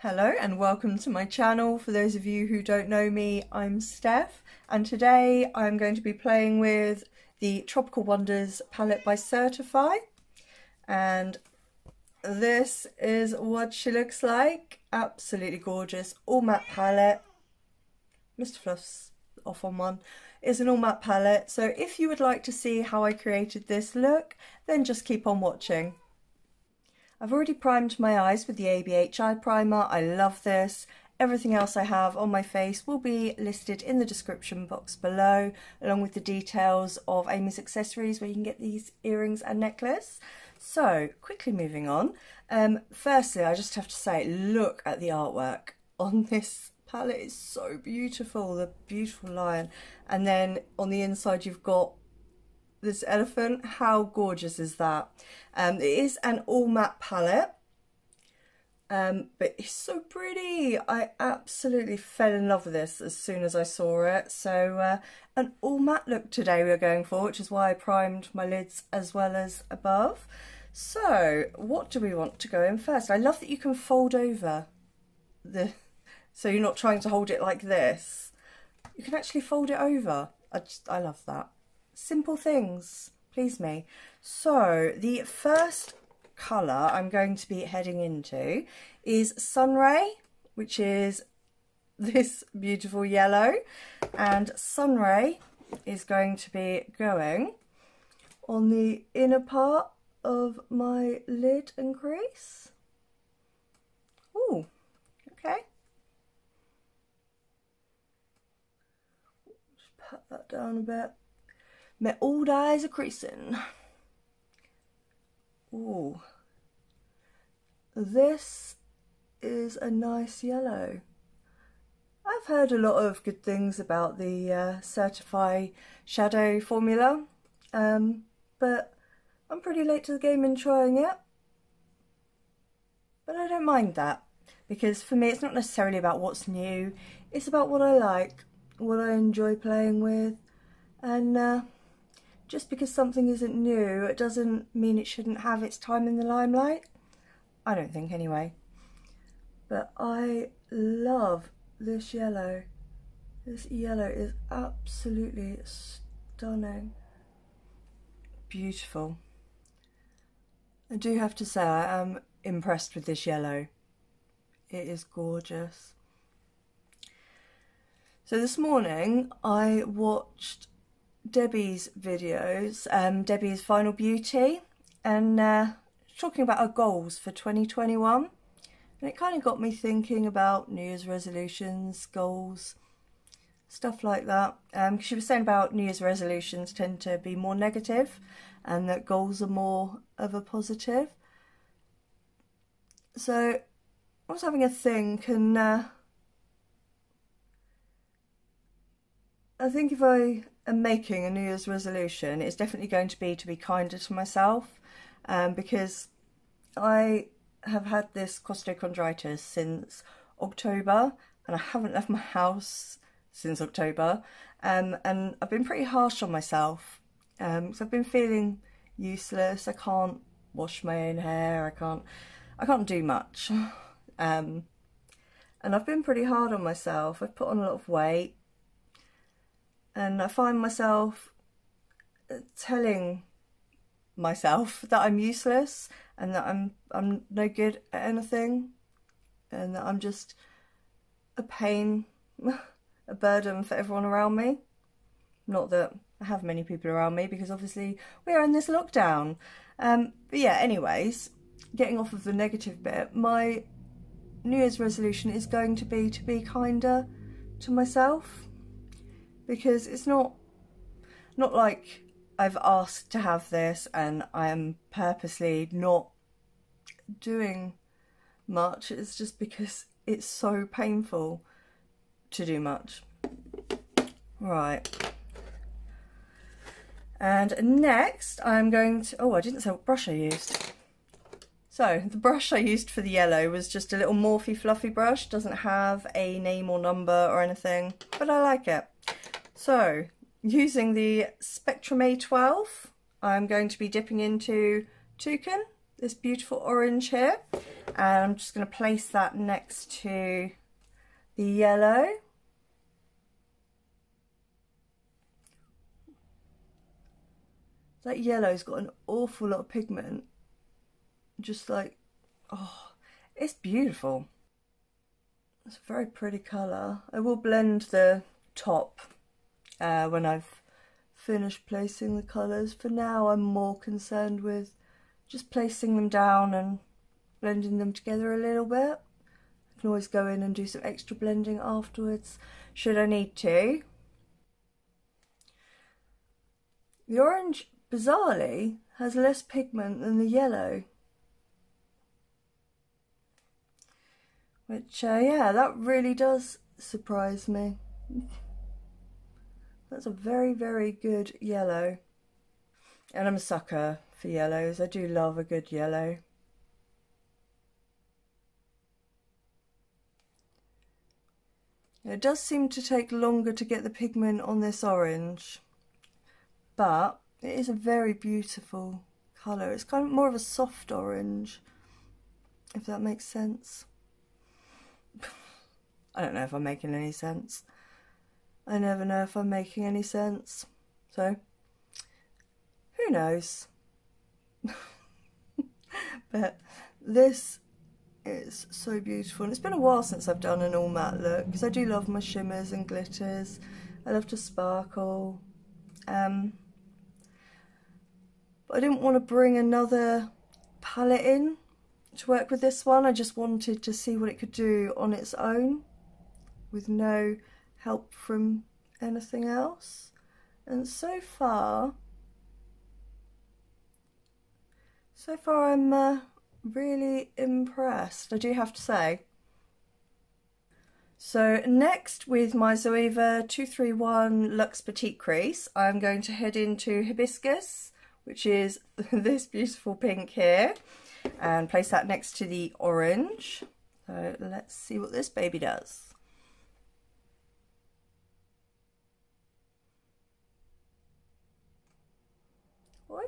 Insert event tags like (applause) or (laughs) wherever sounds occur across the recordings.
Hello and welcome to my channel. For those of you who don't know me, I'm Steph and today I'm going to be playing with the Tropical Wonders palette by Certifeye and this is what she looks like. Absolutely gorgeous. All matte palette. Mr. Fluff's off on one. Is an all matte palette. So if you would like to see how I created this look, then just keep on watching. I've already primed my eyes with the ABH eye primer. I love this. Everything else I have on my face will be listed in the description box below, along with the details of Amy's accessories where you can get these earrings and necklace. So, quickly moving on. Um, firstly, I just have to say, look at the artwork on this palette. It's so beautiful, the beautiful lion. And then on the inside you've got this elephant. How gorgeous is that? Um, it is an all matte palette. Um, but it's so pretty. I absolutely fell in love with this as soon as I saw it. So uh, an all matte look today we're going for, which is why I primed my lids as well as above. So what do we want to go in first? I love that you can fold over the, so you're not trying to hold it like this. You can actually fold it over. I just, I love that. Simple things please me. So the first colour I'm going to be heading into is Sunray, which is (laughs) this beautiful yellow. And Sunray is going to be going on the inner part of my lid and crease. Ooh, okay. Just pat that down a bit. My old eyes are creasing. Ooh. This is a nice yellow. I've heard a lot of good things about the uh, Certifeye Shadow formula, um, but I'm pretty late to the game in trying it. But I don't mind that, because for me it's not necessarily about what's new, it's about what I like, what I enjoy playing with, and uh, just because something isn't new, it doesn't mean it shouldn't have its time in the limelight. I don't think anyway. But I love this yellow. This yellow is absolutely stunning. Beautiful. I do have to say I am impressed with this yellow. It is gorgeous. So this morning I watched Debbie's videos, um, Debbie's Final Beauty, and uh, talking about her goals for 2021. And it kind of got me thinking about New Year's resolutions, goals, stuff like that. Um, she was saying about New Year's resolutions tend to be more negative and that goals are more of a positive. So I was having a think and uh, I think if I am making a New Year's resolution, it's definitely going to be to be kinder to myself um, because I have had this costochondritis since October and I haven't left my house since October um, and I've been pretty harsh on myself um, so I've been feeling useless, I can't wash my own hair, I can't, I can't do much (sighs) um, and I've been pretty hard on myself, I've put on a lot of weight and I find myself uh, telling myself (laughs) that I'm useless and that I'm I'm no good at anything and that I'm just a pain, (laughs) a burden for everyone around me. Not that I have many people around me because obviously we are in this lockdown. Um, but yeah, anyways, getting off of the negative bit, my New Year's resolution is going to be to be kinder to myself because it's not not like I've asked to have this and I am purposely not doing much. It's just because it's so painful to do much. Right. And next I'm going to, oh I didn't say what brush I used. So the brush I used for the yellow was just a little Morphe fluffy brush. Doesn't have a name or number or anything, but I like it. So using the Spectrum A12, I'm going to be dipping into Toucan, this beautiful orange here. And I'm just going to place that next to the yellow. That yellow's got an awful lot of pigment. Just like, oh, it's beautiful. It's a very pretty colour. I will blend the top uh, when I've finished placing the colours. For now I'm more concerned with just placing them down and blending them together a little bit. I can always go in and do some extra blending afterwards should I need to. The orange, bizarrely, has less pigment than the yellow. Which, uh, yeah, that really does surprise me. (laughs) That's a very, very good yellow. And I'm a sucker for yellows. I do love a good yellow. It does seem to take longer to get the pigment on this orange, but it is a very beautiful colour. It's kind of more of a soft orange, if that makes sense. (sighs) I don't know if I'm making any sense. I never know if I'm making any sense. So, who knows? (laughs) but this is so beautiful. And it's been a while since I've done an all matte look because I do love my shimmers and glitters. I love to sparkle. Um, but I didn't want to bring another palette in to work with this one. I just wanted to see what it could do on its own with no help from anything else. And so far, so far I'm uh, really impressed, I do have to say. So next with my Zoeva 231 Luxe Petite Crease, I'm going to head into Hibiscus, which is (laughs) this beautiful pink here, and place that next to the orange. So let's see what this baby does.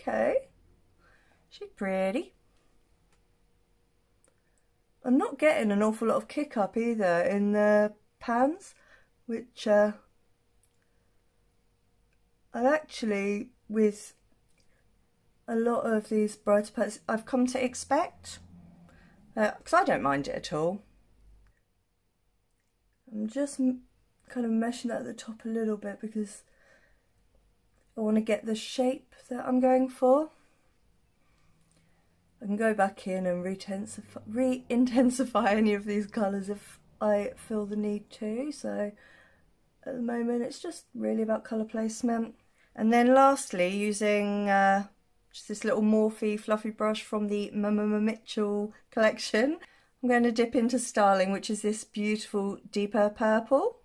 Okay. She's pretty. I'm not getting an awful lot of kick up either in the pans, which uh, I've actually, with a lot of these brighter pans, I've come to expect, because uh, I don't mind it at all. I'm just kind of meshing at the top a little bit because I want to get the shape that I'm going for. I can go back in and re-intensify re (laughs) any of these colours if I feel the need to. So at the moment it's just really about colour placement. And then lastly, using uh, just this little Morphe fluffy brush from the Mama Mitchell collection, I'm going to dip into Starling, which is this beautiful deeper purple.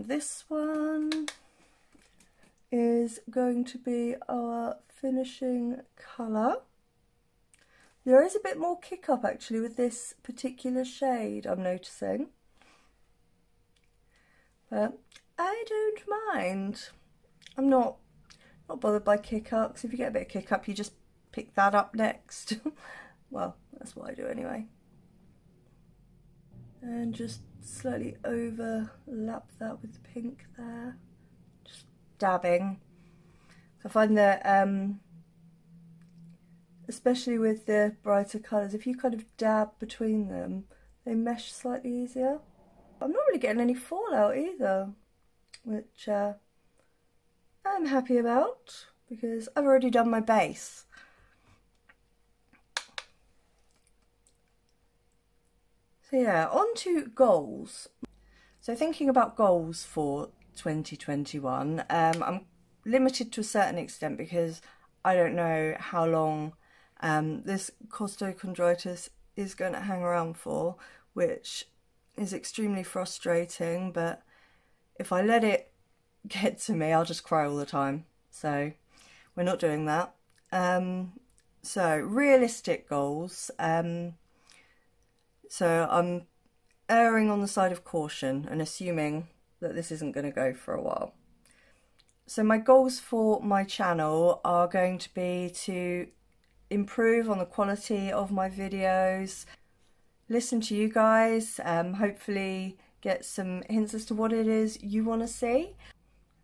And this one is going to be our finishing colour. There is a bit more kick up actually with this particular shade I'm noticing. But I don't mind. I'm not not bothered by kick ups. If you get a bit of kick up you just pick that up next. (laughs) well, that's what I do anyway. And just slightly overlap that with the pink there. Just dabbing. I find that, um, especially with the brighter colours, if you kind of dab between them, they mesh slightly easier. I'm not really getting any fallout either, which uh, I'm happy about because I've already done my base. So yeah, on to goals. So thinking about goals for 2021, um, I'm limited to a certain extent because I don't know how long um, this costochondritis is going to hang around for, which is extremely frustrating. But if I let it get to me, I'll just cry all the time. So we're not doing that. Um, so realistic goals. Um, so I'm erring on the side of caution and assuming that this isn't going to go for a while. So my goals for my channel are going to be to improve on the quality of my videos, listen to you guys, um, hopefully get some hints as to what it is you want to see.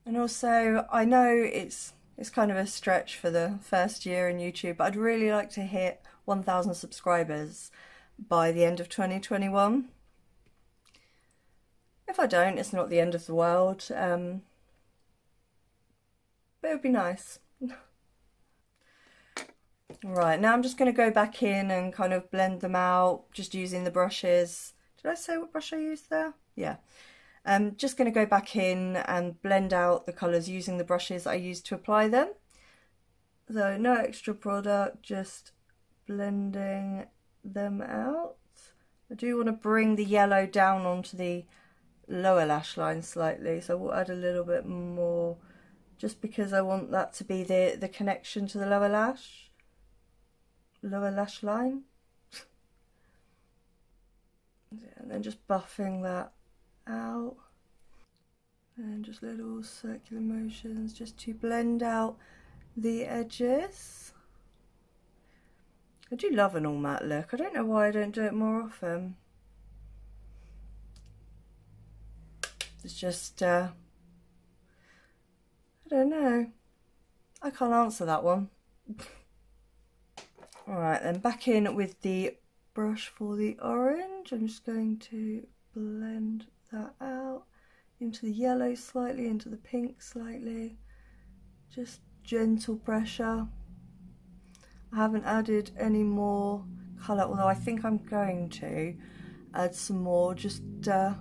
And also, I know it's it's kind of a stretch for the first year in YouTube, but I'd really like to hit 1,000 subscribers by the end of 2021. If I don't, it's not the end of the world. Um, but it would be nice. (laughs) right, now I'm just going to go back in and kind of blend them out, just using the brushes. Did I say what brush I used there? Yeah. I'm um, just going to go back in and blend out the colours using the brushes I used to apply them. So no extra product, just blending them out. I do want to bring the yellow down onto the lower lash line slightly, so we'll add a little bit more just because I want that to be the, the connection to the lower lash, lower lash line. (laughs) and then just buffing that out and just little circular motions just to blend out the edges. I do love an all matte look. I don't know why I don't do it more often. It's just, uh, I don't know. I can't answer that one. (laughs) Alright, then back in with the brush for the orange. I'm just going to blend that out into the yellow slightly, into the pink slightly. Just gentle pressure. I haven't added any more colour, although I think I'm going to add some more just uh,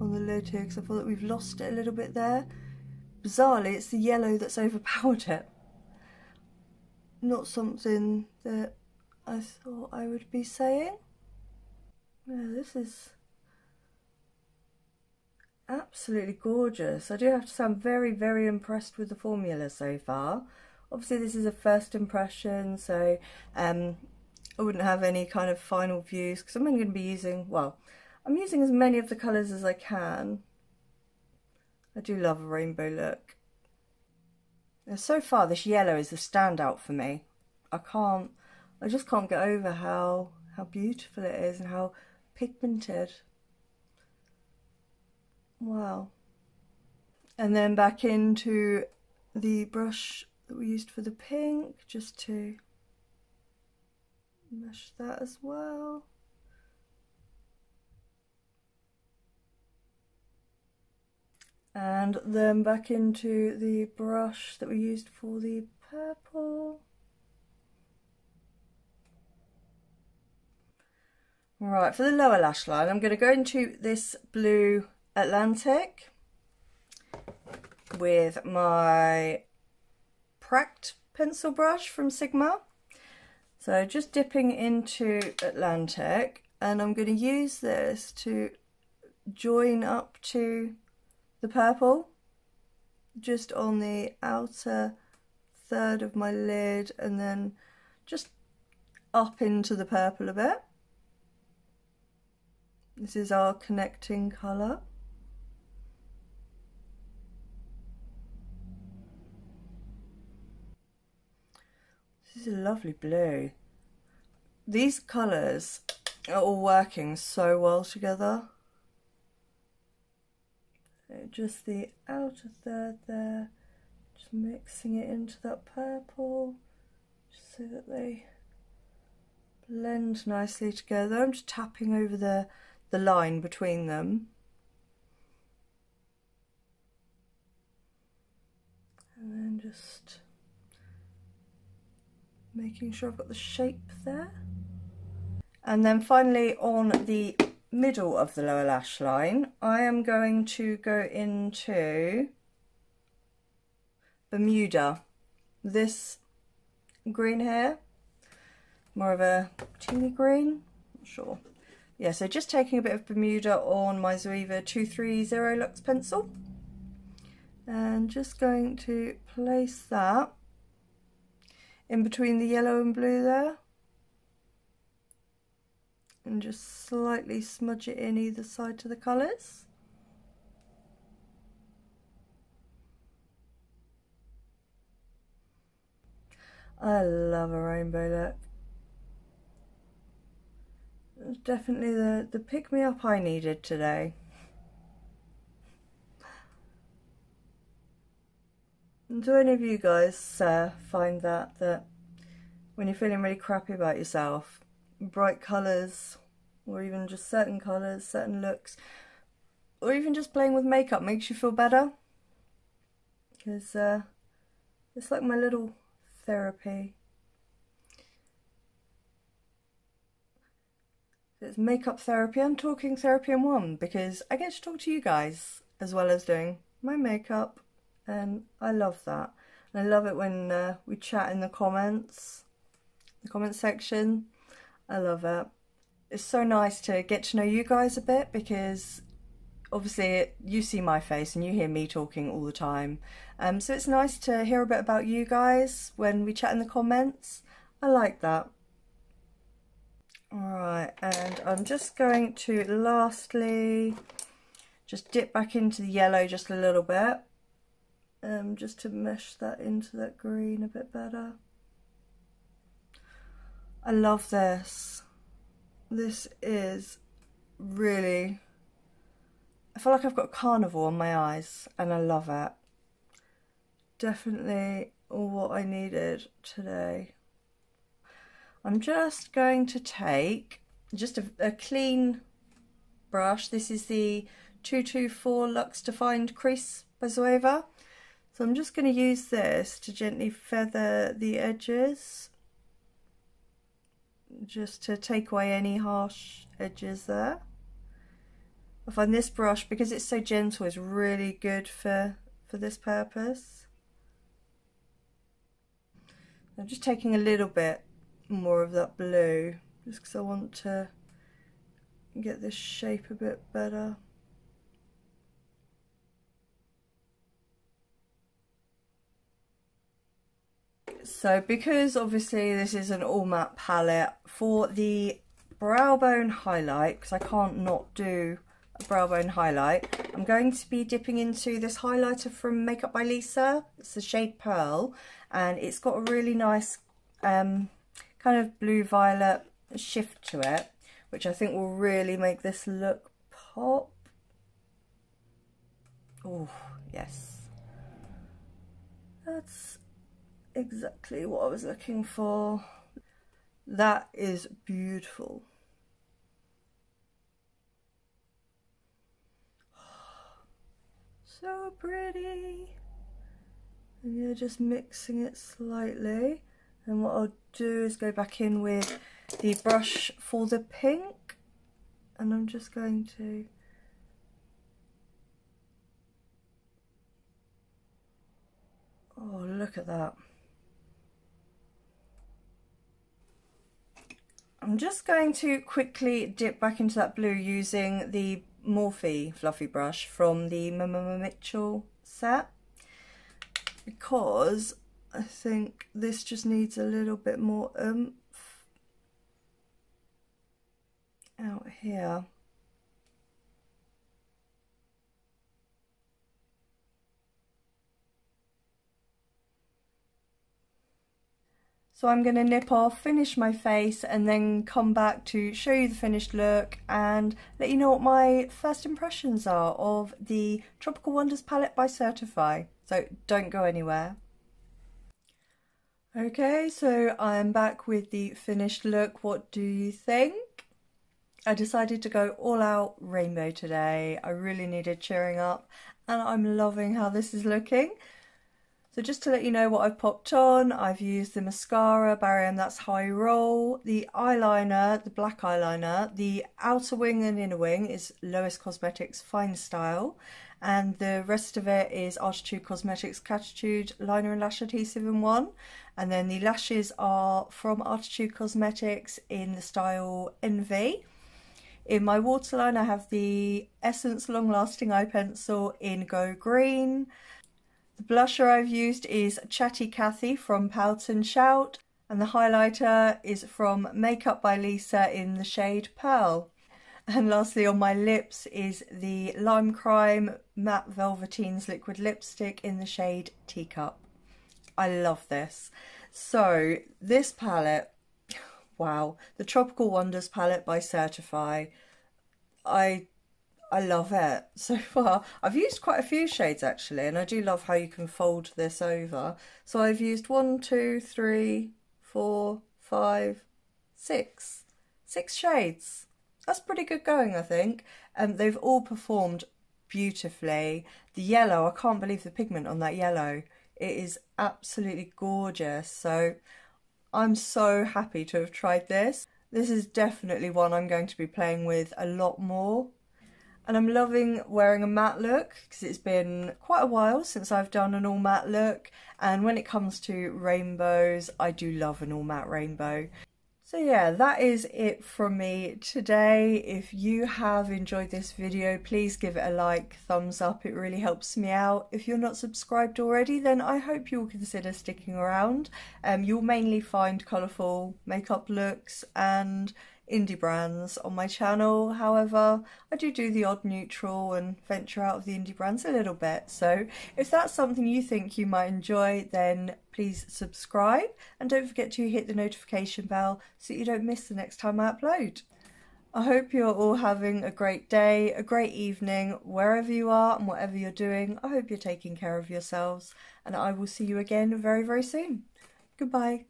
on the lid here because I feel that we've lost it a little bit there. Bizarrely, it's the yellow that's (laughs) overpowered it. Not something that I thought I would be saying. Yeah, this is absolutely gorgeous. I do have to say I'm very, very impressed with the formula so far. Obviously this is a first impression, so um, I wouldn't have any kind of final views because I'm only going to be using, well, I'm using as many of the colours as I can. I do love a rainbow look. Now, so far this yellow is the standout for me. I can't, I just can't get over how, how beautiful it is and how pigmented. Wow. And then back into the brush that we used for the pink, just to mesh that as well. And then back into the brush that we used for the purple. Right, for the lower lash line, I'm going to go into this blue Atlantic with my Prakt pencil brush from Sigma. So just dipping into Atlantic and I'm going to use this to join up to the purple just on the outer third of my lid and then just up into the purple a bit. This is our connecting colour. This is a lovely blue. These colours are all working so well together. Just the outer third there, just mixing it into that purple, just so that they blend nicely together. I'm just tapping over the, the line between them. And then just making sure I've got the shape there. And then finally on the middle of the lower lash line, I am going to go into Bermuda. This green here, more of a teeny green, not sure. Yeah, so just taking a bit of Bermuda on my Zoeva 230 Luxe pencil and just going to place that in between the yellow and blue there and just slightly smudge it in either side to the colours. I love a rainbow look. Definitely the, the pick-me-up I needed today. Do any of you guys uh, find that, that when you're feeling really crappy about yourself, bright colours, or even just certain colours, certain looks, or even just playing with makeup makes you feel better? Because uh, it's like my little therapy. It's makeup therapy. I'm talking therapy in one because I get to talk to you guys as well as doing my makeup and I love that. And I love it when uh, we chat in the comments, the comment section. I love it. It's so nice to get to know you guys a bit because obviously you see my face and you hear me talking all the time. Um, so it's nice to hear a bit about you guys when we chat in the comments. I like that. Alright, and I'm just going to lastly just dip back into the yellow just a little bit um, just to mesh that into that green a bit better. I love this. This is really, I feel like I've got carnival on my eyes and I love it. Definitely all what I needed today. I'm just going to take just a, a clean brush. This is the 224 Luxe Defined Crease by Zoeva. So I'm just going to use this to gently feather the edges just to take away any harsh edges there. I find this brush, because it's so gentle, is really good for, for this purpose. I'm just taking a little bit more of that blue, just because I want to get this shape a bit better. So because obviously this is an all matte palette, for the brow bone highlight, because I can't not do a brow bone highlight, I'm going to be dipping into this highlighter from Makeup by Lisa. It's the shade Pearl and it's got a really nice um, kind of blue-violet shift to it, which I think will really make this look pop. Oh, yes. That's exactly what I was looking for. That is beautiful. So pretty. And you're just mixing it slightly. And what I'll do is go back in with the brush for the pink. And I'm just going to Oh, look at that. I'm just going to quickly dip back into that blue using the Morphe fluffy brush from the Mama Mitchell set because I think this just needs a little bit more oomph out here. So I'm going to nip off, finish my face and then come back to show you the finished look and let you know what my first impressions are of the Tropical Wonders palette by Certifeye. So don't go anywhere. Okay, so I'm back with the finished look. What do you think? I decided to go all out rainbow today. I really needed cheering up and I'm loving how this is looking. So just to let you know what I've popped on, I've used the mascara, Barry M That's High Roll, the eyeliner, the black eyeliner, the outer wing and inner wing is Lois Cosmetics Fine Style, and the rest of it is Arttitude Cosmetics Cattitude Liner and Lash Adhesive in one. And then the lashes are from Arttitude Cosmetics in the style Envy. In my waterline I have the Essence Long Lasting Eye Pencil in Go Green. The blusher I've used is Chatty Cathy from and Shout and the highlighter is from Makeup by Lisa in the shade Pearl. And lastly on my lips is the Lime Crime Matte Velvetines Liquid Lipstick in the shade Teacup. I love this. So this palette, (sighs) wow, the Tropical Wonders palette by Certifeye. I I love it (laughs) so far. I've used quite a few shades actually, and I do love how you can fold this over. So I've used one, two, three, four, five, six, six shades. That's pretty good going, I think. Um, they've all performed beautifully. The yellow, I can't believe the pigment on that yellow. It is absolutely gorgeous. So I'm so happy to have tried this. This is definitely one I'm going to be playing with a lot more. And I'm loving wearing a matte look because it's been quite a while since I've done an all matte look. And when it comes to rainbows, I do love an all matte rainbow. So yeah, that is it from me today. If you have enjoyed this video, please give it a like, thumbs up, it really helps me out. If you're not subscribed already, then I hope you'll consider sticking around. Um, you'll mainly find colourful makeup looks and indie brands on my channel. However, I do do the odd neutral and venture out of the indie brands a little bit. So if that's something you think you might enjoy, then please subscribe and don't forget to hit the notification bell so you don't miss the next time I upload. I hope you're all having a great day, a great evening, wherever you are and whatever you're doing. I hope you're taking care of yourselves and I will see you again very, very soon. Goodbye.